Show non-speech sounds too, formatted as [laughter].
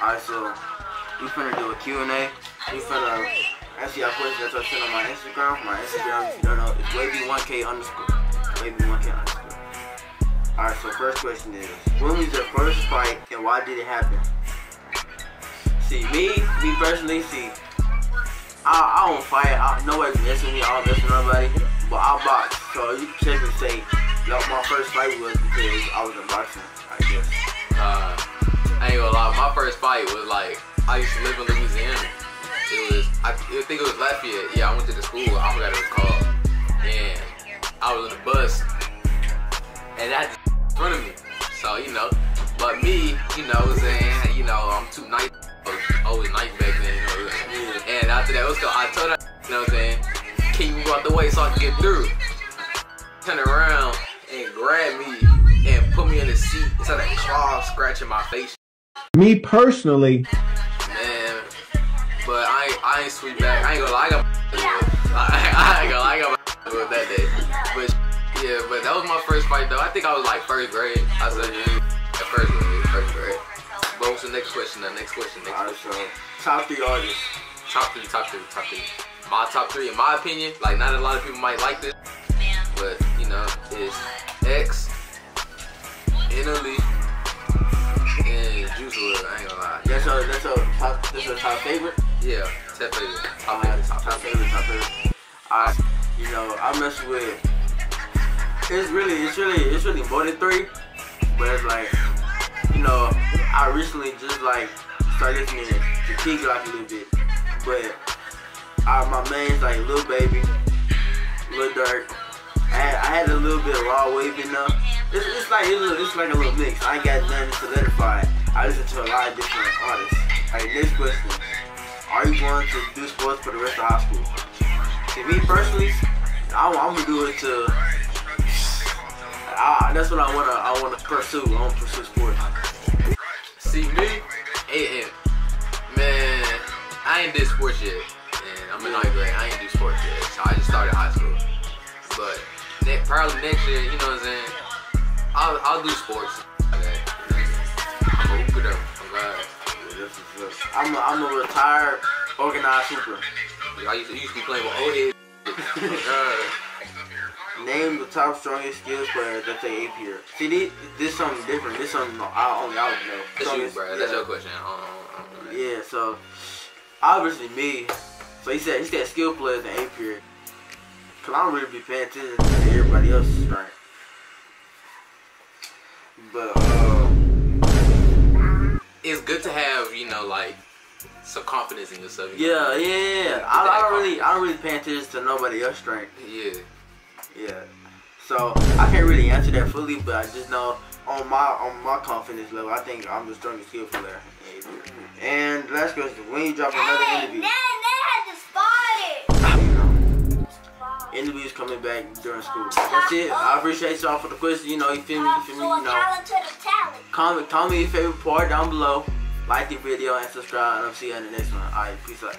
Alright, so we finna do a Q&A. We finna answer y'all questions that I sent on my Instagram. My Instagram, if you don't know, it's wavy1k underscore. Wavy1k underscore. Alright, so first question is, when was your first fight and why did it happen? See, me, me personally, see, I, I don't fight. I, nobody's messing me. I don't mess with nobody. But I box. So you can check and say, yo, my first fight was because I was in boxing, I guess. Uh, Ain't gonna lie, my first fight was like, I used to live in Louisiana. It was, I, I think it was Lafayette. Yeah, I went to the school, I forgot it was called. And I was on the bus, and that in front of me. So, you know, but me, you know, saying, you know, I'm too nice. Always nice back then, you know. And after that, was I told her, you know what I'm saying, keep me out the way so I can get through. Turn around and grab me and put me in the seat. It's like a claw scratching my face. Me personally, Man, but I ain't, I ain't sweet back. I ain't gonna lie, I got [laughs] I, I ain't gonna lie, I got my [laughs] with that day. But yeah, but that was my first fight though. I think I was like first grade. I said yeah, at first grade, first grade. But what's the next question? The next question, next Alright, question. so top three artists. Top three, top three, top three. My top three, in my opinion, like not a lot of people might like this, but you know, is X, top, favorite? Yeah, top favorite. Top favorite, top top favorite. top favorite. Alright, you know, I mess with, it's really, it's really, it's really more than three, but it's like, you know, I recently just like started listening to Key Glock a little bit, but I, my mains like Lil Baby, Lil Durk. I had, I had a little bit of Rod Wave in. It's, it's like it's, a- it's like a little mix. I ain't got nothing solidified. I listen to a lot of different artists. Alright, next question. Are you going to do sports for the rest of high school? To me personally, I, am gonna do it to. I, that's what I wanna. I wanna pursue. I wanna pursue sports. See me, eh, man, I ain't did sports yet, and I'm in ninth grade. I ain't do sports yet, so I just started high school. But probably next year, you know what I'm saying? I'll, I'll do sports. I'm a, I'm a retired organized super. I used to, used to be playing with old heads. Uh, [laughs] Name the top strongest skills players that AP year. See, this, this something different. This something I only I would know. that's you, Strongest- bro. That's your question. I don't, I don't know that. Yeah, so obviously me. So he said he said skill players in A period. Cause I don't really be paying attention to everybody else's strength. But uh, It's good to have, you know, like some confidence in yourself. you yeah, know? yeah, yeah. I, I don't really I don't really pay attention to nobody else's strength. Yeah. Yeah. So I can't really answer that fully, but I just know on my on my confidence level, I think I'm the strongest skill player. in A period. And last question: When you drop another Hey, interview? Coming back during school. That's it. I appreciate y'all for the question. You know, you feel me? You feel me? You know, comment, comment your favorite part down below. Like the video and subscribe, and I'll see you in the next one. Alright, peace out.